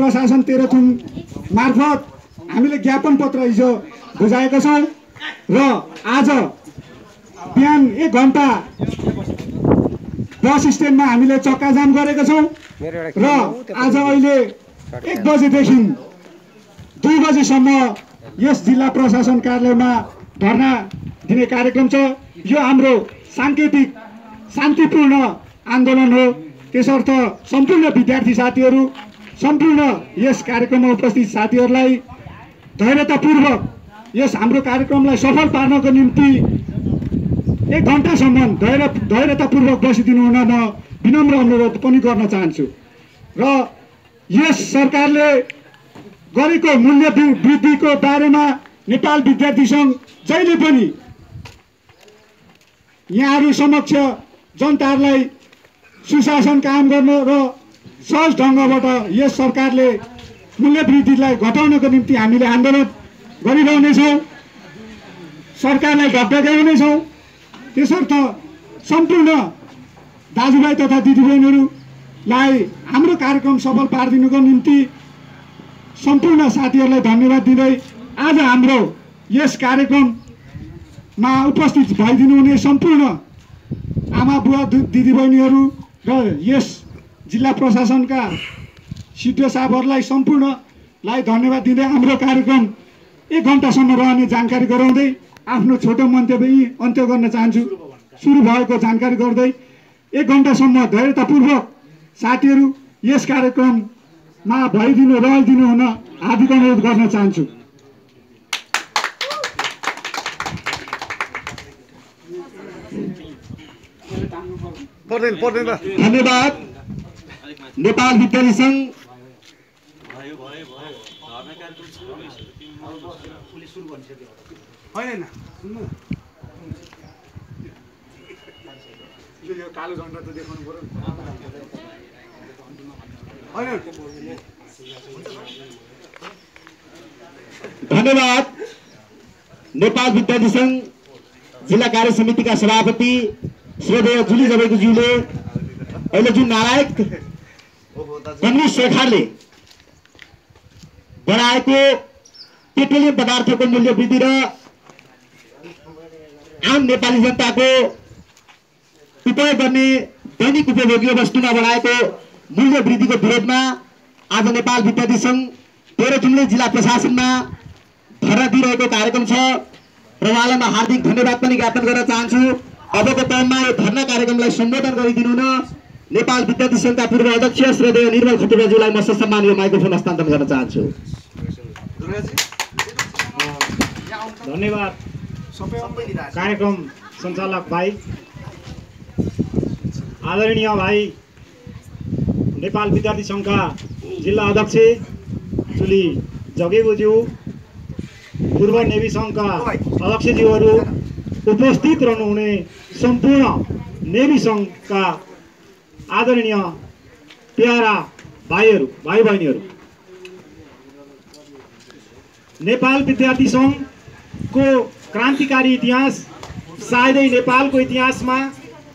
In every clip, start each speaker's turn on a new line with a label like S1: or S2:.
S1: प्रशासन तेह्रथुम मार्फत हामीले ज्ञापन पत्र हिजो बुझाएका छौँ। र आज बिहान एक घन्टा बस स्ट्यान्डमा हामीले चक्काजाम गरेका छौँ। र आज अहिले एक बजेदेखि दुई बजीसम्म यस जिल्ला प्रशासन कार्यालयमा धर्ना दिने कार्यक्रम छ। यो हाम्रो साङ्केतिक शान्तिपूर्ण आन्दोलन हो। त्यसर्थ सम्पूर्ण विद्यार्थी साथीहरू सम्पूर्ण यस कार्यक्रममा उपस्थित साथीहरूलाई धैर्यतापूर्वक यस हाम्रो कार्यक्रमलाई सफल पार्नको निम्ति एक घन्टासम्म धैर्य धैर्यतापूर्वक बसिदिनु हुन म विनम्र अनुरोध पनि गर्न चाहन्छु। र यस सरकारले गरेको मूल्य वृद्धिको बारेमा नेपाल विद्यार्थी सङ्घ जहिले पनि यहाँहरू समक्ष जनताहरूलाई सुशासन कायम गर्न र सहज ढङ्गबाट यस सरकारले मूल्य वृद्धिलाई घटाउनको निम्ति हामीले आन्दोलन गरिरहनेछौँ। सरकारलाई ढकढकाउनेछौँ त्यसर्थ सम्पूर्ण दाजुभाइ तथा दिदीबहिनीहरूलाई हाम्रो कार्यक्रम सफल पारिदिनुको निम्ति सम्पूर्ण साथीहरूलाई धन्यवाद दिँदै आज हाम्रो यस कार्यक्रममा उपस्थित भइदिनु हुने सम्पूर्ण आमा बुवा दिदीबहिनीहरू र यस जिल्ला प्रशासनका सिडिओ साहबहरूलाई सम्पूर्णलाई धन्यवाद दिँदै हाम्रो कार्यक्रम एक घन्टासम्म रहने जानकारी गराउँदै आफ्नो छोटो मन्तव्य यहीँ अन्त्य गर्न चाहन्छु। सुरु भएको जानकारी गर्दै एक घन्टासम्म धैर्यतापूर्वक साथीहरू यस कार्यक्रममा भइदिनु रहदिनु हुन हार्दिक अनुरोध गर्न चाहन्छु।
S2: धन्यवाद। नेपाल विद्यार्थी सङ्घ।
S3: होइन सुन्नु यो कालो झन्डा त देखाउनु पऱ्यो होइन।
S2: धन्यवाद। नेपाल विद्यार्थी सङ्घ जिल्ला कार्य समितिका सभापति श्रद्धेय जुली जबैकोज्यूले अहिले जुन नारायक कम्युनिस्ट सरकारले बढाएको पेट्रोलियम पदार्थको मूल्य वृद्धि र आम नेपाली जनताको उपयोग गर्ने दैनिक उपभोग्य वस्तुमा बढाएको मूल्य वृद्धिको विरोधमा आज नेपाल विद्यार्थी सङ्घ तेह्रथुमले जिल्ला प्रशासनमा धर्ना दिइरहेको कार्यक्रम छ र उहाँलाई म हार्दिक धन्यवाद पनि ज्ञापन गर्न चाहन्छु। अबको टाइममा यो धर्ना कार्यक्रमलाई सम्बोधन गरिदिनु न नेपाल विद्यार्थी सङ्घका पूर्व अध्यक्ष श्रद्धेय निर्मल खतिवज्यूलाई म ससम्मान यो माइक्रोफोन हस्तान्तरण गर्न चाहन्छु।
S4: धन्यवाद। कार्यक्रम सञ्चालक भाइ आदरणीय भाइ नेपाल विद्यार्थी सङ्घका जिल्ला अध्यक्ष चुली जगेबोज्यू पूर्व नेवी सङ्घका अध्यक्षज्यूहरू उपस्थित रहनुहुने सम्पूर्ण नेवी सङ्घका आदरणीय प्यारा भाइहरू भाइ बहिनीहरू नेपाल विद्यार्थी सङ्घको क्रान्तिकारी इतिहास सायदै नेपालको इतिहासमा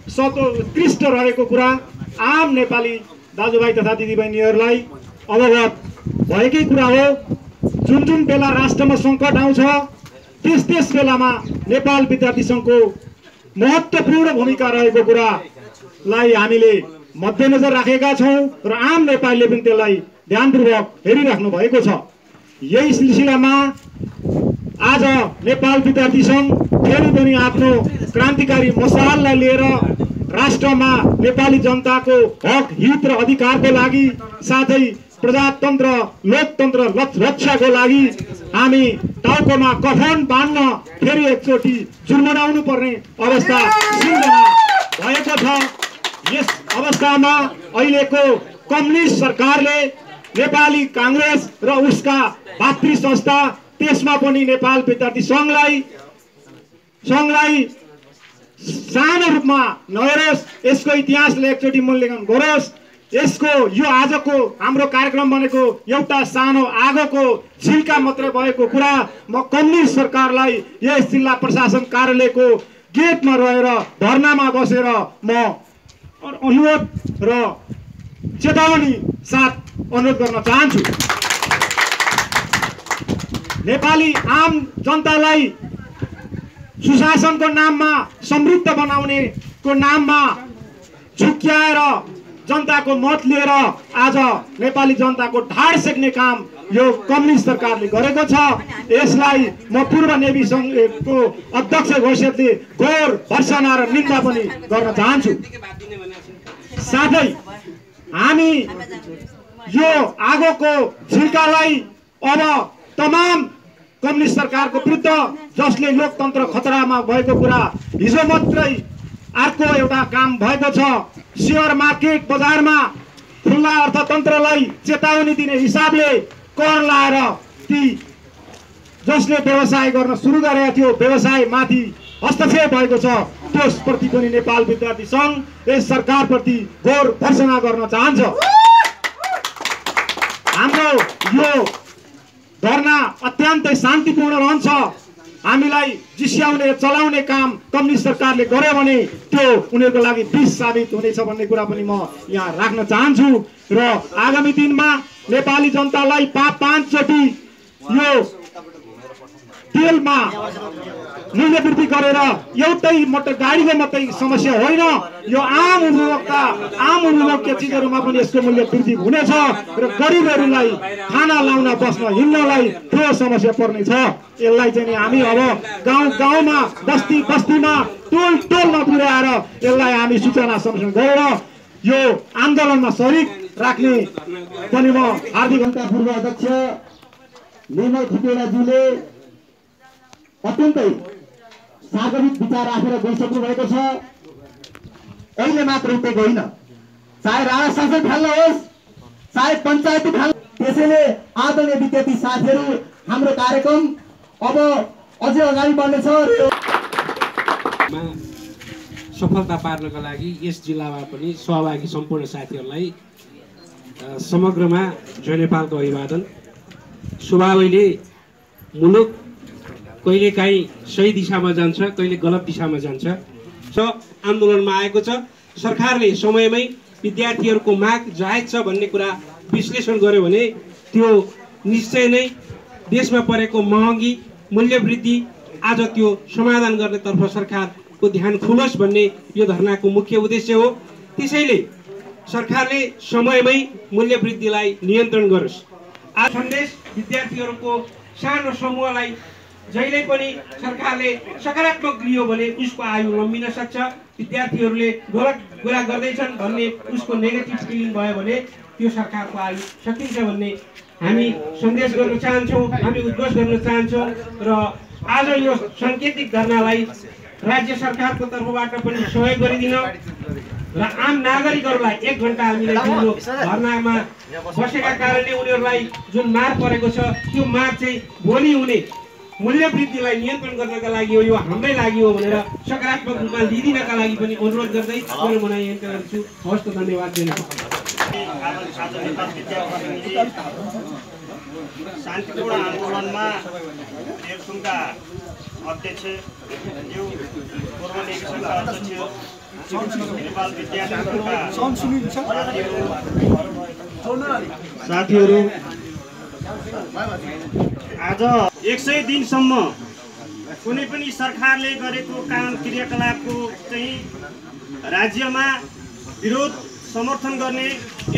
S4: सर्वोत्कृष्ट रहेको कुरा आम नेपाली दाजुभाइ तथा दिदीबहिनीहरूलाई अवगत भएकै कुरा हो जुन जुन बेला राष्ट्रमा सङ्कट आउँछ त्यस त्यस बेलामा नेपाल विद्यार्थी सङ्घको महत्त्वपूर्ण भूमिका रहेको कुरालाई हामीले मध्यनजर राखेका छौँ र आम नेपालीले पनि त्यसलाई ध्यानपूर्वक हेरिराख्नु भएको छ। यही सिलसिलामा आज नेपाल विद्यार्थी सङ्घ फेरि पनि आफ्नो क्रान्तिकारी मसाललाई लिएर राष्ट्रमा नेपाली जनताको हक हित र अधिकारको लागि साथै प्रजातन्त्र लोकतन्त्र रक्षाको लागि हामी टाउकोमा कफन बाँध्न फेरि एकचोटि जुर्मनाउनु पर्ने अवस्था सिर्जना भएको छ। यस अवस्थामा अहिलेको कम्युनिस्ट सरकारले नेपाली काङ्ग्रेस र उसका भातृ संस्था त्यसमा पनि नेपाल विद्यार्थी सङ्घलाई सङ्घलाई सानो रूपमा नहेरोस् यसको इतिहासले एकचोटि मूल्याङ्कन गरोस्। यसको यो आजको हाम्रो कार्यक्रम भनेको एउटा सानो आगोको छिल्का मात्रै भएको कुरा म कम्युनिस्ट सरकारलाई यस जिल्ला प्रशासन कार्यालयको गेटमा रहेर धर्नामा बसेर म अनुरोध र चेतावनी साथ अनुरोध गर्न चाहन्छु। नेपाली आम जनतालाई सुशासनको नाममा समृद्ध बनाउनेको नाममा झुक्क्याएर जनताको मत लिएर आज नेपाली जनताको ढाड सेक्ने काम यो कम्युनिस्ट सरकारले गरेको छ। यसलाई म पूर्व नेवी सङ्घको अध्यक्ष घोषितले घोर भर्सना र निन्दा पनि गर्न चाहन्छु। साथै हामी यो आगोको झिल्कालाई अब तमाम कम्युनिस्ट सरकारको विरुद्ध जसले लोकतन्त्र खतरामा भएको कुरा हिजो मात्रै अर्को एउटा काम भएको छ। सेयर मार्केट बजारमा खुल्ला अर्थतन्त्रलाई चेतावनी दिने हिसाबले कर लाएर ती जसले व्यवसाय गर्न सुरु गरेका थियो व्यवसाय माथि हस्तक्षेप भएको छ। त्यसप्रति पनि नेपाल विद्यार्थी सङ्घ यस सरकारप्रति घोर भर्सना गर्न चाहन्छ। हाम्रो यो धरना अत्यन्तै शान्तिपूर्ण रहन्छ। हामीलाई जिस्याउने चलाउने काम कम्युनिस्ट सरकारले गर्यो भने त्यो उनीहरूको लागि विष साबित हुनेछ भन्ने कुरा पनि म यहाँ राख्न चाहन्छु। र आगामी दिनमा नेपाली जनतालाई पा पाँचचोटि यो मूल्य वृद्धि गरेर एउटै मात्र गाडीको मात्रै समस्या होइन। यो आम उपभोक्ता आम उपभोग्य चिजहरूमा पनि यसको मूल्य वृद्धि हुनेछ र गरिबहरूलाई खाना लाउन बस्न हिँड्नलाई ठुलो समस्या पर्नेछ यसलाई चाहिँ हामी अब गाउँ गाउँमा बस्ती बस्तीमा टोल टोलमा पुर्याएर यसलाई हामी सूचना संरक्षण गरेर यो आन्दोलनमा सरिक राख्ने पनि म हार्दिक
S2: जनता पूर्व अध्यक्ष। निर्मल खुटेलाज्यूले अत्यन्तै सागरिक विचार राखेर गइसक्नु भएको छ। अहिले मात्र उठेको होइन। चाहे राणा शासन फाल्नुहोस् चाहे पञ्चायती फाल्नु त्यसैले आदरणीय विद्यार्थी साथीहरू हाम्रो कार्यक्रम अब अझै अगाडि बढ्नेछ
S5: सफलता पार्नको लागि यस जिल्लामा पनि सहभागी सम्पूर्ण साथीहरूलाई समग्रमा जय नेपालको अभिवादन। स्वभावैले मुलुक कहिलेकाहीँ सही दिशामा जान्छ कहिले गलत दिशामा जान्छ। छ आन्दोलनमा आएको छ। सरकारले समयमै विद्यार्थीहरूको माग जायज छ भन्ने कुरा विश्लेषण गर्यो भने त्यो निश्चय नै देशमा परेको महँगी मूल्य वृद्धि आज त्यो समाधान गर्नेतर्फ सरकारको ध्यान खुलोस् भन्ने यो धरनाको मुख्य उद्देश्य हो। त्यसैले सरकारले समयमै मूल्य वृद्धिलाई नियन्त्रण गरोस्। आज सन्देश विद्यार्थीहरूको सानो समूहलाई जहिले पनि सरकारले सकारात्मक लियो भने उसको आयु लम्बिन सक्छ। विद्यार्थीहरूले गलत कुरा गर्दैछन् भन्ने उसको नेगेटिभ फिलिङ भयो भने त्यो सरकारको आयु सकिन्छ भन्ने हामी सन्देश गर्न चाहन्छौँ हामी उद्घोष गर्न चाहन्छौँ र आज यो साङ्केतिक धरनालाई राज्य सरकारको तर्फबाट पनि सहयोग गरिदिन र आम नागरिकहरूलाई एक घन्टा हामीले दिनु धरनामा बसेका कारणले उनीहरूलाई जुन मार परेको छ त्यो मार चाहिँ भोलि हुने। मूल्य वृद्धिलाई नियन्त्रण गर्नका लागि हो यो हाम्रै लागि हो भनेर सकारात्मक रूपमा लिइदिनका लागि पनि अनुरोध गर्दै मेरो मनाइ यहाँका गर्छु हवस् त धन्यवाद दिनु
S6: शान्तिपूर्ण आन्दोलनमा तेलसुङका अध्यक्ष अध्यक्ष नेपाल विद्यार्थी साथीहरू। आज एक सय दिनसम्म कुनै पनि सरकारले गरेको काम क्रियाकलापको चाहिँ राज्यमा विरोध समर्थन गर्ने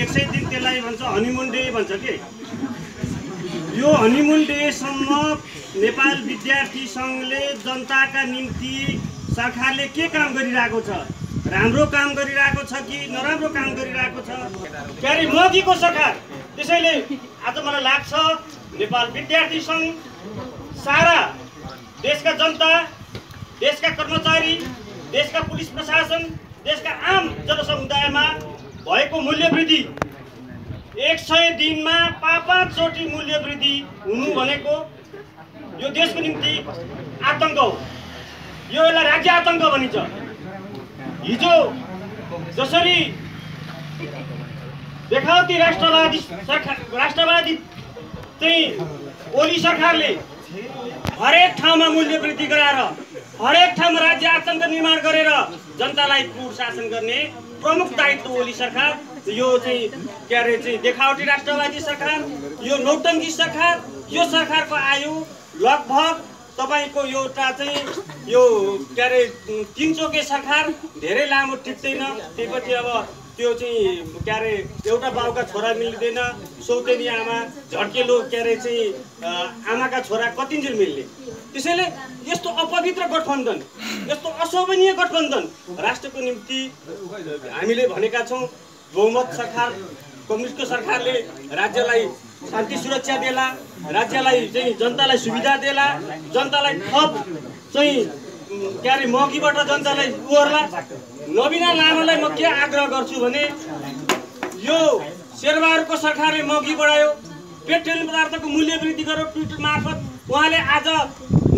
S6: एक सय दिन त्यसलाई भन्छ हनिमुन डे भन्छ के? यो हनिमुन डेसम्म नेपाल विद्यार्थी सङ्घले जनताका निम्ति सरकारले के काम गरिरहेको छ? राम्रो काम गरिरहेको छ कि नराम्रो काम गरिरहेको छ? क्यारे मोदीको सरकार त्यसैले आज मलाई लाग्छ नेपाल विद्यार्थी सङ्घ सारा देशका जनता देशका कर्मचारी देशका पुलिस प्रशासन देशका आम जनसमुदायमा भएको मूल्य वृद्धि एक सय दिनमा पाँच पाँचचोटि मूल्य वृद्धि हुनु भनेको यो देशको निम्ति आतङ्क हो। यो यसलाई राज्य आतङ्क भनिन्छ। हिजो जसरी देखावटी राष्ट्रवादी सरकार राष्ट्रवादी चाहिँ ओली सरकारले हरेक ठाउँमा मूल्य वृद्धि गराएर हरेक ठाउँमा राज्य आतङ्क निर्माण गरेर जनतालाई क्रूर शासन गर्ने प्रमुख दायित्व ओली सरकार यो चाहिँ के अरे चाहिँ देखावटी राष्ट्रवादी सरकार यो नौटङ्की सरकार यो सरकारको आयु लगभग तपाईँको एउटा चाहिँ यो के अरे तिन चोके सरकार धेरै लामो टिप्दैन त्यसपछि अब त्यो चाहिँ के अरे एउटा बाउका छोरा मिल्दैन सौतेनी आमा झड्केलो के अरे चाहिँ आमाका छोरा कतिन्जेल मिल्ने। त्यसैले यस्तो अपवित्र गठबन्धन यस्तो अशोभनीय गठबन्धन राष्ट्रको निम्ति हामीले भनेका छौँ बहुमत सरकार कम्युनिस्टको सरकारले राज्यलाई शान्ति सुरक्षा देला राज्यलाई चाहिँ जनतालाई सुविधा देला जनतालाई थप चाहिँ के अरे महँगीबाट जनतालाई उर्ला नबिना लामालाई म के आग्रह गर्छु भने यो शेरबहादुरको सरकारले महँगी बढायो पेट्रोलियम पदार्थको मूल्य वृद्धि गर्यो ट्विटर मार्फत उहाँले आज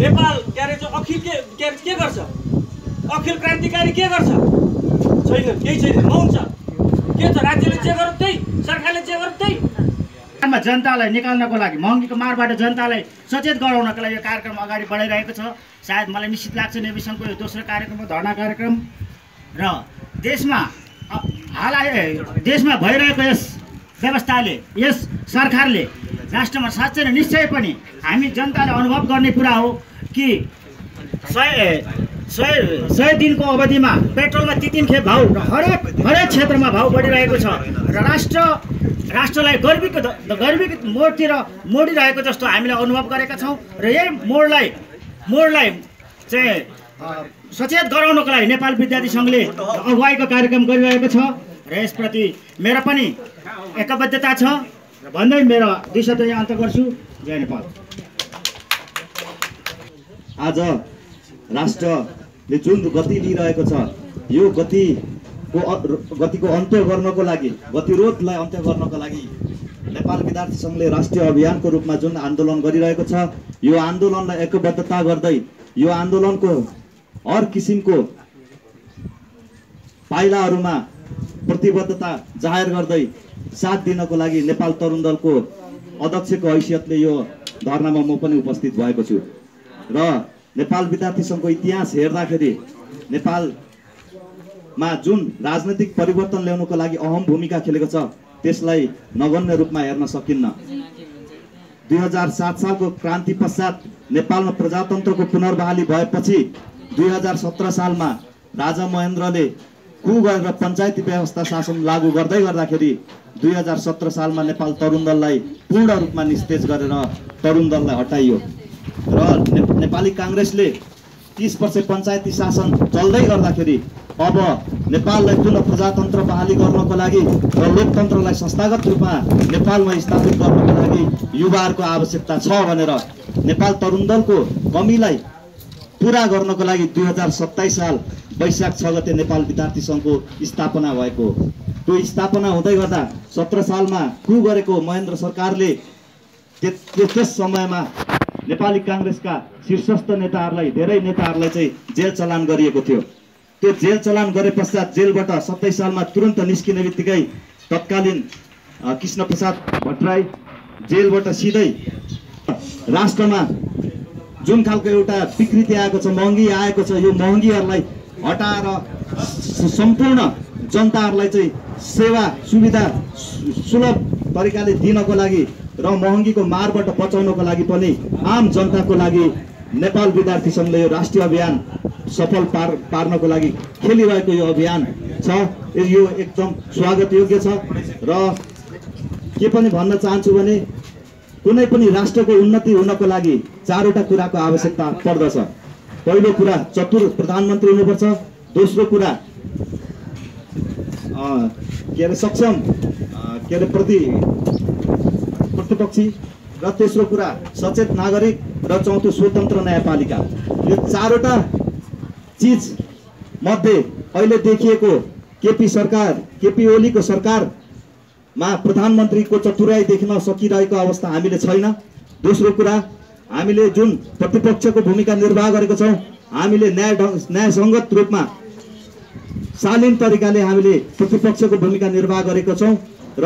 S6: नेपाल के अरे अखिल के के अरे के गर्छ? अखिल क्रान्तिकारी के गर्छ? छैन केही छैन मौन छ के छ राज्यले जे गर्यो त्यही सरकारले जे गर्यो त्यही।
S7: जनतालाई निकाल्नको लागि महँगीको मारबाट जनतालाई सचेत गराउनको लागि यो कार्यक्रम अगाडि बढाइरहेको छ। सायद मलाई निश्चित लाग्छ नेभी सङ्घको यो दोस्रो कार्यक्रम धर्ना कार्यक्रम। र देशमा हाल देशमा भइरहेको यस व्यवस्थाले यस सरकारले राष्ट्रमा साँच्चै नै निश्चय पनि हामी जनताले अनुभव गर्ने कुरा हो कि सय सय सय दिनको अवधिमा पेट्रोलमा ती तिन खेप भाउ हरेक हरेक क्षेत्रमा भाउ बढिरहेको छ र राष्ट्र राष्ट्रलाई गर्मीको द- गर्मीको मोडतिर मोडिरहेको जस्तो हामीले अनुभव गरेका छौँ र यही मोडलाई मोडलाई चाहिँ सचेत गराउनको लागि नेपाल विद्यार्थी सङ्घले अगुवाईको कार्यक्रम गरिरहेको छ र यसप्रति मेरो पनि एकबद्धता छ र भन्दै मेरो दुई शब्द यहाँ अन्त गर्छु। जय नेपाल।
S2: आज राष्ट्रले जुन गति लिइरहेको छ यो गतिको गतिको अन्त्य गर्नको लागि गतिरोधलाई अन्त्य गर्नको लागि नेपाल विद्यार्थी सङ्घले राष्ट्रिय अभियानको रूपमा जुन आन्दोलन गरिरहेको छ यो आन्दोलनलाई एकबद्धता गर्दै यो आन्दोलनको हर किसिमको पाइलाहरूमा प्रतिबद्धता जाहेर गर्दै साथ दिनको लागि नेपाल तरुण दलको अध्यक्षको हैसियतले यो धर्नामा म पनि उपस्थित भएको छु। र नेपाल विद्यार्थी सङ्घको इतिहास हेर्दाखेरि नेपालमा जुन राजनैतिक परिवर्तन ल्याउनको लागि अहम भूमिका खेलेको छ त्यसलाई नगण्य रूपमा हेर्न सकिन्न। दुई हजार सात सालको क्रान्ति पश्चात नेपालमा प्रजातन्त्रको पुनर्बहाली भएपछि दुई हजार सत्र सालमा राजा महेन्द्रले कु गरेर पञ्चायती व्यवस्था शासन लागू गर्दै गर्दाखेरि दुई हजार सत्र सालमा नेपाल तरुण दललाई पूर्ण रूपमा निस्तेज गरेर तरुण दललाई हटाइयो। र ने, नेपाली काङ्ग्रेसले तिस वर्ष पञ्चायती शासन चल्दै गर्दाखेरि अब नेपाललाई पुनः प्रजातन्त्र बहाली गर्नको लागि र लोकतन्त्रलाई संस्थागत रूपमा नेपालमा स्थापित गर्नको लागि युवाहरूको आवश्यकता छ भनेर नेपाल तरुण दलको कमीलाई पुरा गर्नको लागि दुई हजार सत्ताइस साल वैशाख छ गते नेपाल विद्यार्थी सङ्घको स्थापना भएको। त्यो स्थापना हुँदै गर्दा सत्र सालमा कु गरेको महेन्द्र सरकारले त्य- त्य- त्यस समयमा नेपाली काङ्ग्रेसका शीर्षस्थ नेताहरूलाई धेरै नेताहरूलाई चाहिँ जेल चलान गरिएको थियो त्यो जेल चलान गरे पश्चात जेलबाट सत्ताइस सालमा तुरन्त निस्किने बित्तिकै तत्कालीन अ, कृष्ण प्रसाद भट्टराई जेलबाट सिधै राष्ट्रमा जुन खालको एउटा विकृति आएको छ महँगी आएको छ यो महँगीहरूलाई हटाएर सम्पूर्ण जनताहरूलाई चाहिँ सेवा सुविधा सुलभ तरिकाले दिनको लागि र महँगीको मारबाट बचाउनको लागि पनि आम जनताको लागि नेपाल विद्यार्थी सङ्घले यो राष्ट्रिय अभियान सफल पार पार्नको लागि खेलिरहेको यो अभियान छ। यो एकदम स्वागत योग्य छ र के पनि भन्न चाहन्छु भने कुनै पनि राष्ट्रको उन्नति हुनको लागि चारवटा कुराको आवश्यकता पर्दछ। पहिलो कुरा चतुर प्रधानमन्त्री हुनुपर्छ। दोस्रो कुरा के अरे सक्षम के अरे प्रति प्रतिपक्षी र तेस्रो कुरा सचेत नागरिक र चौथो स्वतन्त्र न्यायपालिका। यो चारवटा चिज मध्ये अहिले देखिएको केपी सरकार केपी ओलीको सरकारमा प्रधानमन्त्रीको चतुर्याइ देख्न सकिरहेको अवस्था हामीले छैन। दोस्रो कुरा हामीले जुन प्रतिपक्षको भूमिका निर्वाह गरेको छौँ हामीले न्याय न्यायसङ्गत रूपमा शालीन तरिकाले हामीले प्रतिपक्षको भूमिका निर्वाह गरेको छौँ र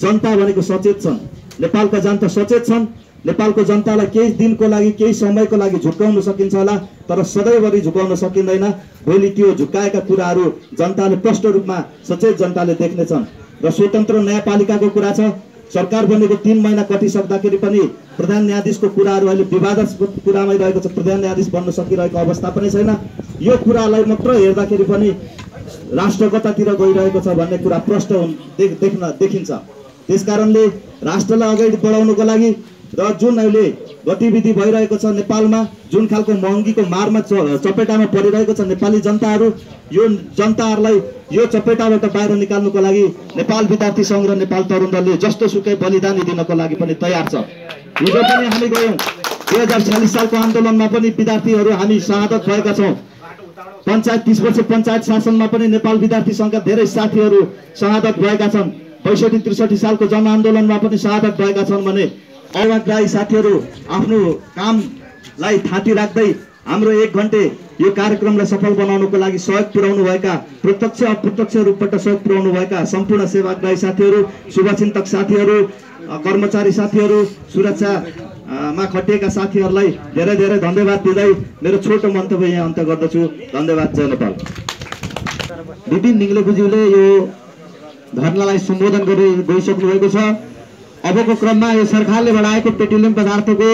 S2: जनता भनेको सचेत छन्। नेपालका जनता सचेत छन्। नेपालको जनतालाई केही दिनको लागि केही समयको लागि झुक्काउन सकिन्छ होला तर सधैँभरि झुकाउन सकिँदैन। भोलि त्यो झुक्काएका कुराहरू जनताले प्रष्ट रूपमा सचेत जनताले देख्नेछन्। र स्वतन्त्र न्यायपालिकाको कुरा छ सरकार बनेको तिन महिना कटिसक्दाखेरि पनि प्रधान न्यायाधीशको कुराहरू अहिले विवादास्पद कुरामै रहेको छ। प्रधान न्यायाधीश बन्न सकिरहेको अवस्था पनि छैन। यो कुरालाई मात्र हेर्दाखेरि पनि राष्ट्रगतातिर गइरहेको छ भन्ने कुरा प्रष्ट देख देख्न देखिन्छ। त्यस कारणले राष्ट्रलाई अगाडि बढाउनको लागि र जुन अहिले गतिविधि भइरहेको छ नेपालमा जुन खालको महँगीको मारमा चपेटामा परिरहेको छ नेपाली जनताहरू यो जनताहरूलाई यो चपेटाबाट बाहिर निकाल्नुको लागि नेपाल विद्यार्थी सङ्घ र नेपाल तरुण दलले जस्तो सुकै बलिदानी दिनको लागि पनि तयार छ। हिजो पनि हामी गयौँ। दुई हजार छ्यालिस सालको आन्दोलनमा पनि विद्यार्थीहरू हामी शहादत भएका छौँ। पञ्चायत तिस वर्ष पञ्चायत शासनमा पनि नेपाल विद्यार्थी सङ्घका धेरै साथीहरू शहादत भएका छन्। बैसठी त्रिसठी सालको जनआन्दोलनमा पनि शहादत भएका छन् भने अवाग्राही साथीहरू आफ्नो कामलाई थाँती राख्दै हाम्रो एक घन्टे यो कार्यक्रमलाई सफल बनाउनको लागि सहयोग पुर्याउनु भएका प्रत्यक्ष अप्रत्यक्ष रूपबाट सहयोग पुर्याउनु भएका सम्पूर्ण सेवाग्राही साथीहरू शुभचिन्तक साथीहरू कर्मचारी साथीहरू सुरक्षा अ, मा खटिएका साथीहरूलाई धेरै धेरै धन्यवाद दिँदै मेरो छोटो मन्तव्य यहाँ अन्त गर्दछु। धन्यवाद जय नेपाल। विपिन निङ्लेबुज्यूले यो धरनालाई सम्बोधन गरि गइसक्नु भएको छ। अबको क्रममा यो सरकारले बढाएको पेट्रोलियम पदार्थको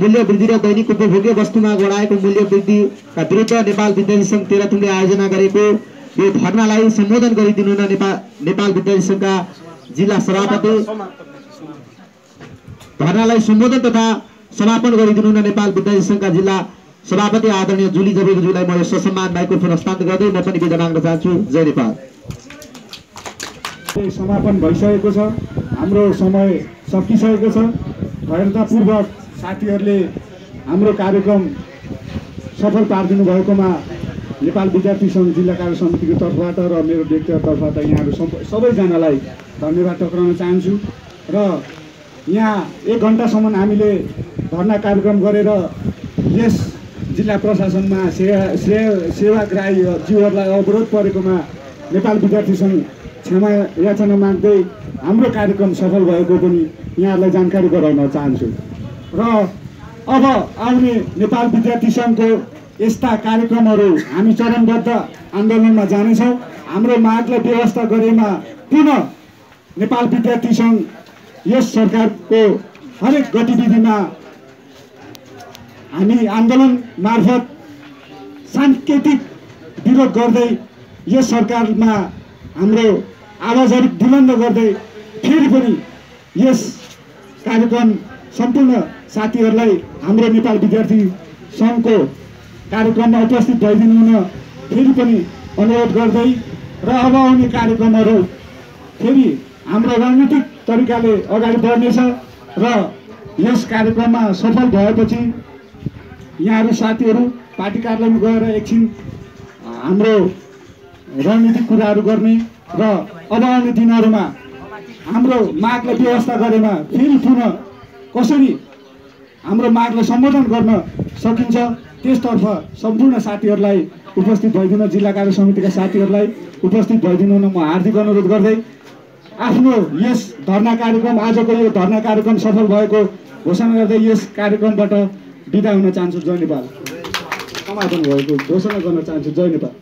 S2: मूल्य वृद्धि र दैनिक उपभोग्य वस्तुमा बढाएको मूल्य वृद्धिका विरुद्ध नेपाल विद्यार्थी सङ्घ तेह्रथुमले आयोजना गरेको यो धरनालाई सम्बोधन गरिदिनु नेपाल नेपाल विद्यार्थी सङ्घका जिल्ला सभापति धरनालाई सम्बोधन तथा समापन गरिदिनु नेपाल विद्यार्थी सङ्घका जिल्ला सभापति आदरणीय जुली जबेगुज्यूलाई म यो ससम्मान माइक्रोफोन हस्तान्तरण गर्दै म पनि बिदा माग्न चाहन्छु। जय नेपाल।
S1: समापन भइसकेको छ। हाम्रो समय सकिसकेको छ। धैर्यतापूर्वक साथीहरूले हाम्रो कार्यक्रम सफल पारिदिनु भएकोमा नेपाल विद्यार्थी सङ्घ जिल्ला कार्य समितिको तर्फबाट र मेरो व्यक्तिगत तर्फबाट यहाँहरू सब- सबैजनालाई धन्यवाद टक्राउन चाहन्छु। र यहाँ एक घन्टासम्म हामीले धर्ना कार्यक्रम गरेर यस जिल्ला प्रशासनमा सेवा सेवाग्राही जीवहरूलाई अवरोध परेकोमा नेपाल विद्यार्थी सङ्घ क्षमा याचना माग्दै हाम्रो कार्यक्रम सफल भएको पनि यहाँहरूलाई जानकारी गराउन चाहन्छु। र अब आउने नेपाल विद्यार्थी सङ्घको यस्ता कार्यक्रमहरू हामी चरणबद्ध आन्दोलनमा जानेछौँ। हाम्रो मागलाई व्यवस्था गरेमा पुनः नेपाल विद्यार्थी सङ्घ यस सरकारको हरेक गतिविधिमा हामी आन्दोलन मार्फत साङ्केतिक विरोध गर्दै यस सरकारमा हाम्रो आवाजहरू बुलन्द गर्दै फेरि पनि यस कार्यक्रम सम्पूर्ण साथीहरूलाई हाम्रो नेपाल विद्यार्थी सङ्घको कार्यक्रममा उपस्थित भइदिनु हुन फेरि पनि अनुरोध गर्दै र अब आउने कार्यक्रमहरू फेरि हाम्रो रणनीतिक तरिकाले अगाडि बढ्नेछ र यस कार्यक्रममा सफल भएपछि यहाँहरू साथीहरू पार्टी कार्यालयमा गएर एकछिन हाम्रो रणनीतिक कुराहरू गर्ने र अब आउने दिनहरूमा हाम्रो मागलाई व्यवस्था गरेमा फेरि पुनः कसरी हाम्रो मागलाई सम्बोधन गर्न सकिन्छ त्यसतर्फ सम्पूर्ण साथीहरूलाई उपस्थित भइदिन जिल्ला कार्य समितिका साथीहरूलाई उपस्थित भइदिनु म हार्दिक अनुरोध गर्दै आफ्नो यस धर्ना कार्यक्रम आजको यो धर्ना कार्यक्रम सफल भएको घोषणा गर्दै यस कार्यक्रमबाट बिदा हुन चाहन्छु। जय नेपाल। समापन भएको घोषणा गर्न चाहन्छु। जय नेपाल।